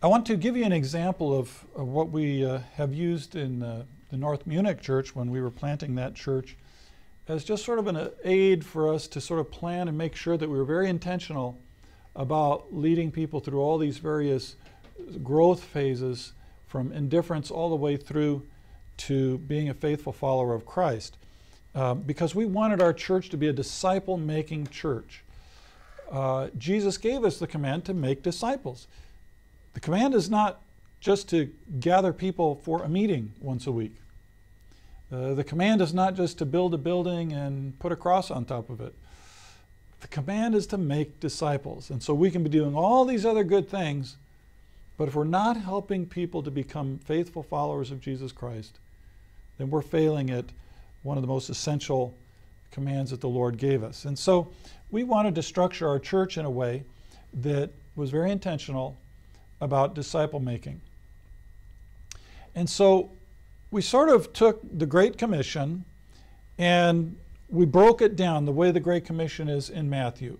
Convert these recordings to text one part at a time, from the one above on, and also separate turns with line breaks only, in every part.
I want to give you an example of, of what we uh, have used in uh, the North Munich church when we were planting that church as just sort of an aid for us to sort of plan and make sure that we were very intentional about leading people through all these various growth phases from indifference all the way through to being a faithful follower of Christ. Uh, because we wanted our church to be a disciple making church. Uh, Jesus gave us the command to make disciples. The command is not just to gather people for a meeting once a week. Uh, the command is not just to build a building and put a cross on top of it. The command is to make disciples. And so we can be doing all these other good things, but if we're not helping people to become faithful followers of Jesus Christ, then we're failing at one of the most essential commands that the Lord gave us. And so we wanted to structure our church in a way that was very intentional about disciple making. And so we sort of took the Great Commission and we broke it down the way the Great Commission is in Matthew.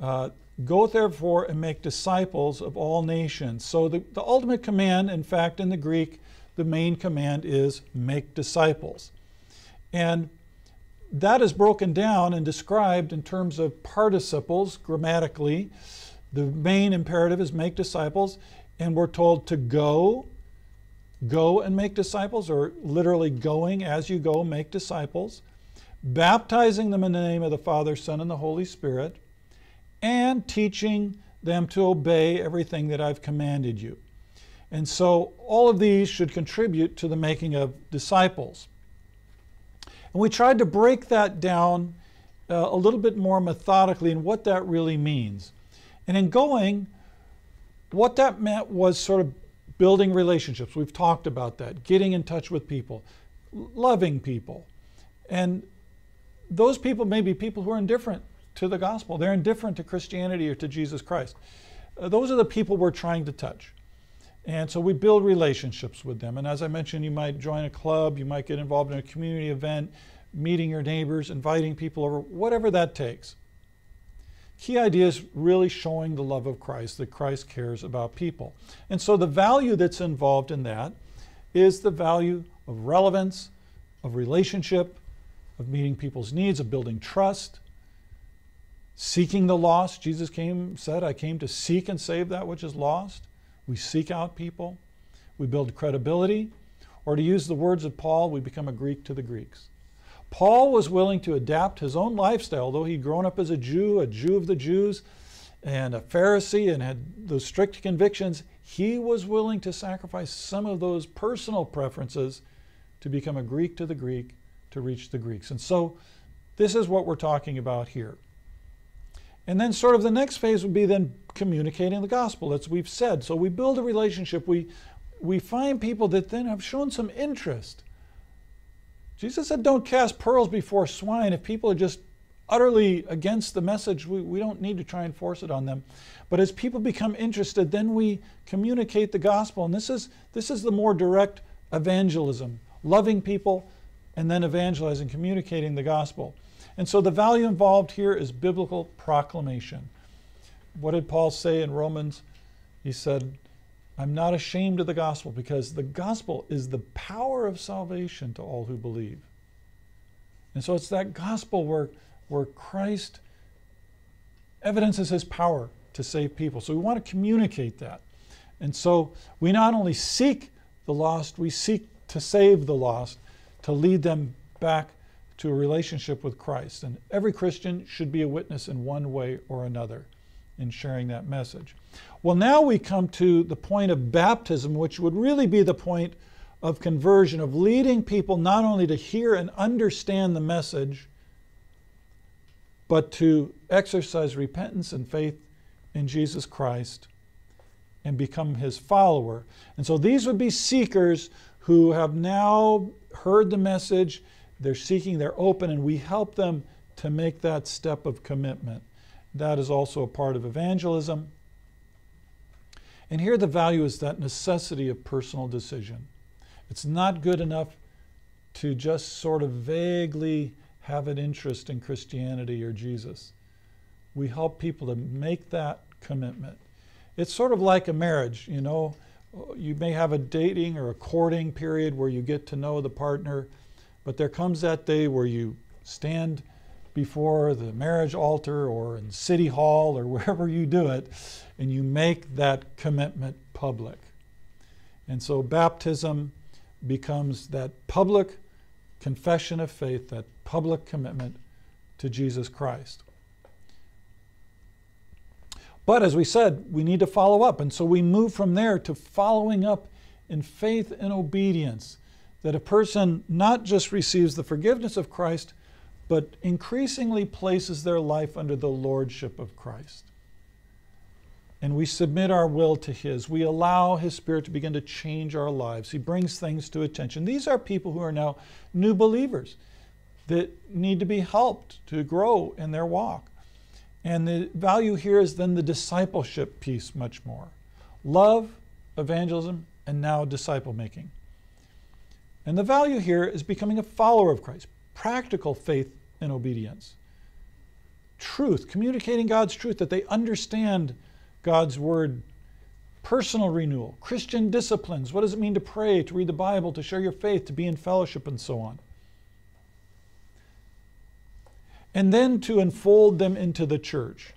Uh, Go therefore and make disciples of all nations. So the, the ultimate command, in fact, in the Greek, the main command is make disciples. And that is broken down and described in terms of participles grammatically. The main imperative is make disciples, and we're told to go, go and make disciples, or literally going as you go, make disciples, baptizing them in the name of the Father, Son, and the Holy Spirit, and teaching them to obey everything that I've commanded you. And so all of these should contribute to the making of disciples. And we tried to break that down uh, a little bit more methodically and what that really means. And in going, what that meant was sort of building relationships. We've talked about that, getting in touch with people, loving people. And those people may be people who are indifferent to the gospel, they're indifferent to Christianity or to Jesus Christ. Uh, those are the people we're trying to touch. And so we build relationships with them. And as I mentioned, you might join a club, you might get involved in a community event, meeting your neighbors, inviting people over, whatever that takes. Key idea is really showing the love of Christ, that Christ cares about people. And so the value that's involved in that is the value of relevance, of relationship, of meeting people's needs, of building trust, seeking the lost. Jesus came, said, I came to seek and save that which is lost. We seek out people, we build credibility, or to use the words of Paul, we become a Greek to the Greeks. Paul was willing to adapt his own lifestyle, though he'd grown up as a Jew, a Jew of the Jews, and a Pharisee, and had those strict convictions. He was willing to sacrifice some of those personal preferences to become a Greek to the Greek to reach the Greeks. And so, this is what we're talking about here. And then, sort of, the next phase would be then communicating the gospel, as we've said. So, we build a relationship. We, we find people that then have shown some interest. Jesus said, Don't cast pearls before swine. If people are just utterly against the message, we, we don't need to try and force it on them. But as people become interested, then we communicate the gospel. And this is, this is the more direct evangelism loving people and then evangelizing, communicating the gospel. And so the value involved here is biblical proclamation. What did Paul say in Romans? He said, I'm not ashamed of the gospel because the gospel is the power of salvation to all who believe. And so it's that gospel where, where Christ evidences his power to save people. So we want to communicate that. And so we not only seek the lost, we seek to save the lost, to lead them back to a relationship with Christ. And every Christian should be a witness in one way or another in sharing that message. Well, now we come to the point of baptism, which would really be the point of conversion, of leading people not only to hear and understand the message, but to exercise repentance and faith in Jesus Christ and become his follower. And so these would be seekers who have now heard the message they're seeking, they're open, and we help them to make that step of commitment. That is also a part of evangelism. And here the value is that necessity of personal decision. It's not good enough to just sort of vaguely have an interest in Christianity or Jesus. We help people to make that commitment. It's sort of like a marriage, you know. You may have a dating or a courting period where you get to know the partner, but there comes that day where you stand before the marriage altar or in City Hall or wherever you do it, and you make that commitment public. And so baptism becomes that public confession of faith, that public commitment to Jesus Christ. But as we said, we need to follow up. And so we move from there to following up in faith and obedience. That a person not just receives the forgiveness of Christ, but increasingly places their life under the lordship of Christ. And we submit our will to His. We allow His Spirit to begin to change our lives. He brings things to attention. These are people who are now new believers that need to be helped to grow in their walk. And the value here is then the discipleship piece much more love, evangelism, and now disciple making. And the value here is becoming a follower of Christ, practical faith and obedience. Truth, communicating God's truth, that they understand God's word, personal renewal, Christian disciplines. What does it mean to pray, to read the Bible, to share your faith, to be in fellowship, and so on? and then to enfold them into the church.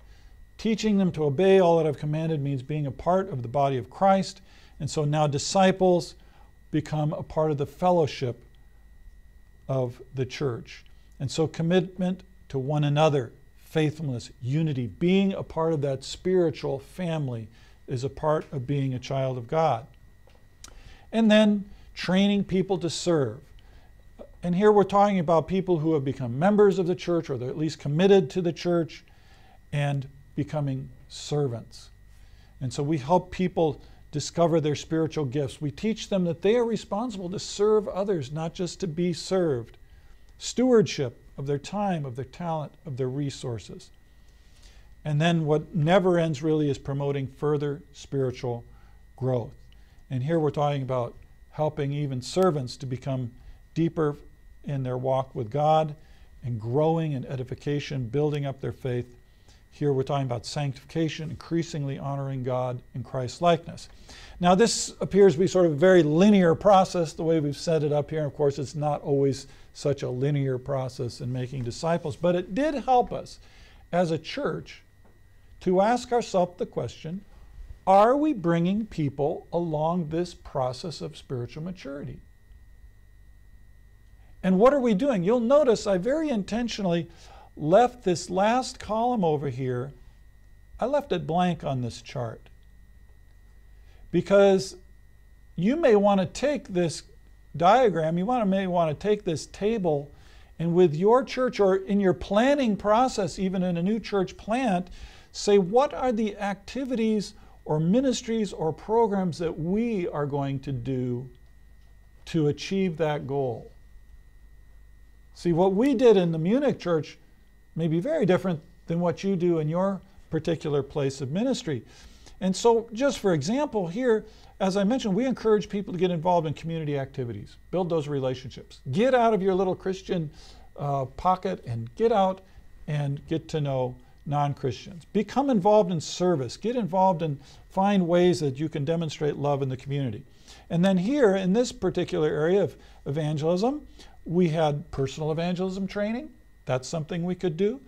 Teaching them to obey all that I've commanded means being a part of the body of Christ. And so now disciples become a part of the fellowship of the church. And so commitment to one another, faithfulness, unity, being a part of that spiritual family is a part of being a child of God. And then training people to serve. And here we're talking about people who have become members of the church or they're at least committed to the church and becoming servants. And so we help people discover their spiritual gifts. We teach them that they are responsible to serve others, not just to be served. Stewardship of their time, of their talent, of their resources. And then what never ends really is promoting further spiritual growth. And here we're talking about helping even servants to become deeper in their walk with God and growing in edification, building up their faith. Here we're talking about sanctification, increasingly honoring God in Christ's likeness. Now, this appears to be sort of a very linear process, the way we've set it up here. Of course, it's not always such a linear process in making disciples, but it did help us as a church to ask ourselves the question are we bringing people along this process of spiritual maturity? And what are we doing? You'll notice I very intentionally left this last column over here, I left it blank on this chart. Because you may want to take this diagram, you want to, may want to take this table, and with your church or in your planning process, even in a new church plant, say what are the activities or ministries or programs that we are going to do to achieve that goal. See, what we did in the Munich church may be very different than what you do in your particular place of ministry. And so, just for example, here, as I mentioned, we encourage people to get involved in community activities, build those relationships. Get out of your little Christian uh, pocket and get out and get to know non Christians. Become involved in service. Get involved and find ways that you can demonstrate love in the community. And then, here in this particular area of evangelism, we had personal evangelism training. That's something we could do.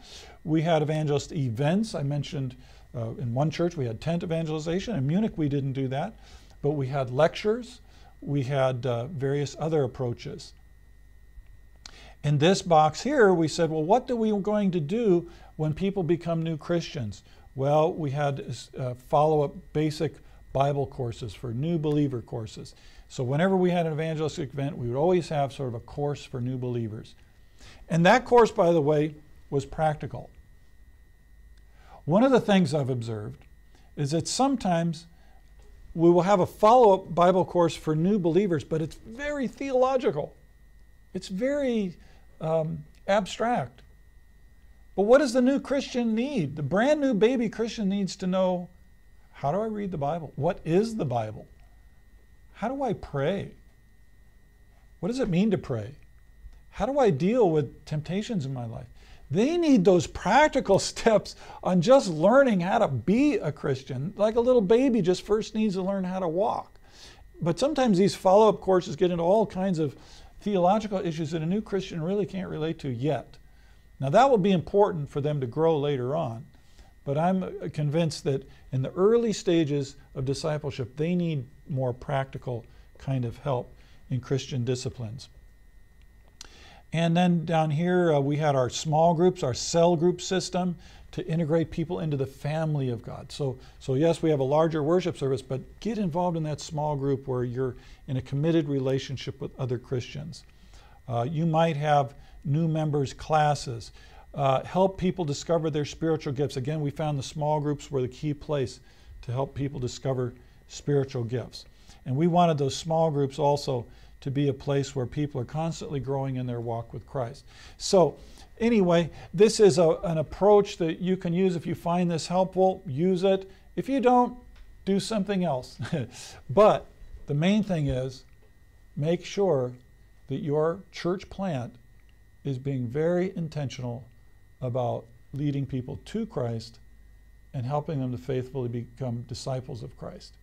We had evangelist events. I mentioned uh, in one church we had tent evangelization. In Munich, we didn't do that. But we had lectures. We had uh, various other approaches. In this box here, we said, well, what are we going to do when people become new Christians? Well, we had uh, follow up basic Bible courses for new believer courses. So whenever we had an evangelistic event, we would always have sort of a course for new believers. And that course, by the way, was practical. One of the things I've observed is that sometimes we will have a follow up Bible course for new believers, but it's very theological. It's very um, abstract. But what does the new Christian need? The brand new baby Christian needs to know how do I read the Bible? What is the Bible? How do I pray? What does it mean to pray? How do I deal with temptations in my life? They need those practical steps on just learning how to be a Christian, like a little baby just first needs to learn how to walk. But sometimes these follow up courses get into all kinds of theological issues that a new Christian really can't relate to yet. Now, that will be important for them to grow later on. But I'm convinced that in the early stages of discipleship, they need more practical kind of help in Christian disciplines. And then down here, uh, we had our small groups, our cell group system to integrate people into the family of God. So, so yes, we have a larger worship service, but get involved in that small group where you're in a committed relationship with other Christians. Uh, you might have new members classes. Uh, help people discover their spiritual gifts. Again, we found the small groups were the key place to help people discover spiritual gifts. And we wanted those small groups also to be a place where people are constantly growing in their walk with Christ. So, anyway, this is a, an approach that you can use if you find this helpful, use it. If you don't, do something else. but the main thing is make sure that your church plant is being very intentional about leading people to Christ and helping them to faithfully become disciples of Christ.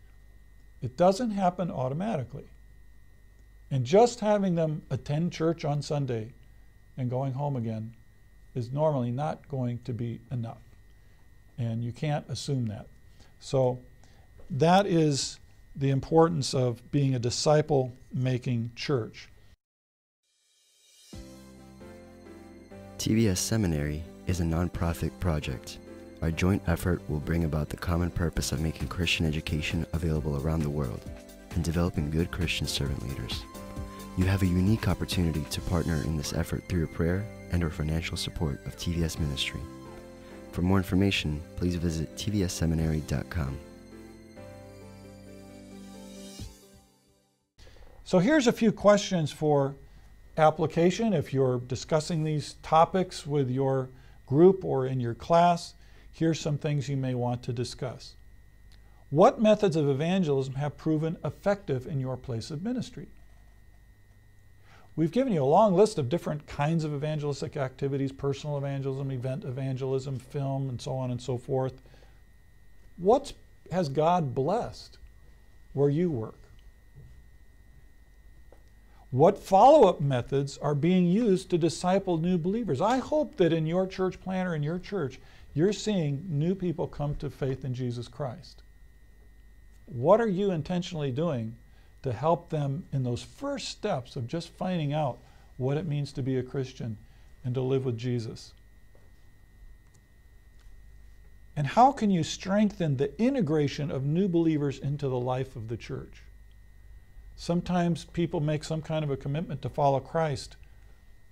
It doesn't happen automatically. And just having them attend church on Sunday and going home again is normally not going to be enough. And you can't assume that. So that is the importance of being a disciple making church.
TVS Seminary is a nonprofit project. Our joint effort will bring about the common purpose of making Christian education available around the world and developing good Christian servant leaders. You have a unique opportunity to partner in this effort through your prayer and or financial support of TVS Ministry. For more information, please visit tvsseminary.com.
So here's a few questions for application if you're discussing these topics with your group or in your class. Here's some things you may want to discuss. What methods of evangelism have proven effective in your place of ministry? We've given you a long list of different kinds of evangelistic activities personal evangelism, event evangelism, film, and so on and so forth. What has God blessed where you work? What follow up methods are being used to disciple new believers? I hope that in your church planner, in your church, you're seeing new people come to faith in Jesus Christ. What are you intentionally doing to help them in those first steps of just finding out what it means to be a Christian and to live with Jesus. And how can you strengthen the integration of new believers into the life of the church? Sometimes people make some kind of a commitment to follow Christ,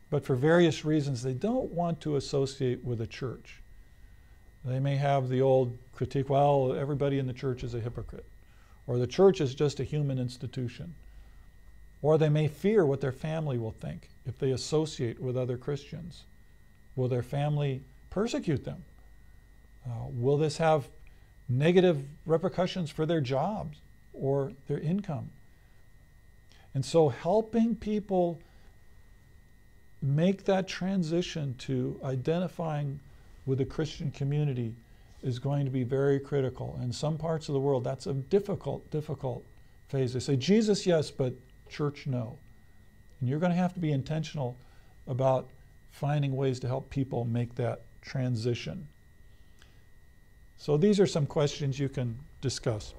but for various reasons they don't want to associate with a church. They may have the old critique well, everybody in the church is a hypocrite or the church is just a human institution. Or they may fear what their family will think if they associate with other Christians. Will their family persecute them? Uh, will this have negative repercussions for their jobs or their income? And so, helping people make that transition to identifying with the Christian community is going to be very critical. In some parts of the world, that's a difficult, difficult phase. They say, Jesus, yes, but church, no. And you're going to have to be intentional about finding ways to help people make that transition. So these are some questions you can discuss.